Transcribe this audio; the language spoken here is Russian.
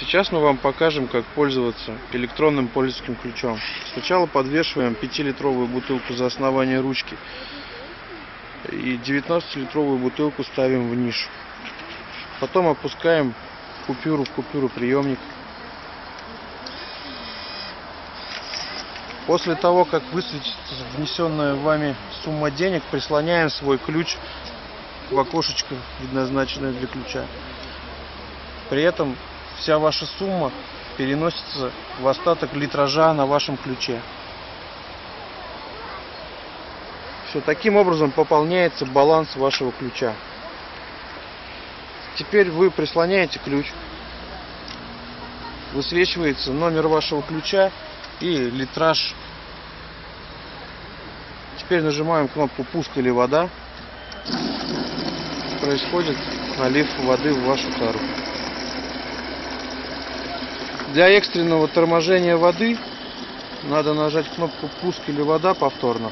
Сейчас мы вам покажем, как пользоваться электронным пользовательским ключом. Сначала подвешиваем 5-литровую бутылку за основание ручки и 19-литровую бутылку ставим в нишу. Потом опускаем купюру в купюру приемник. После того, как высветится внесенная вами сумма денег, прислоняем свой ключ в окошечко, предназначенное для ключа. При этом вся ваша сумма переносится в остаток литража на вашем ключе. Все, таким образом пополняется баланс вашего ключа. Теперь вы прислоняете ключ, высвечивается номер вашего ключа и литраж. Теперь нажимаем кнопку пуск или вода. Происходит налив воды в вашу тару. Для экстренного торможения воды надо нажать кнопку пуск или вода повторно.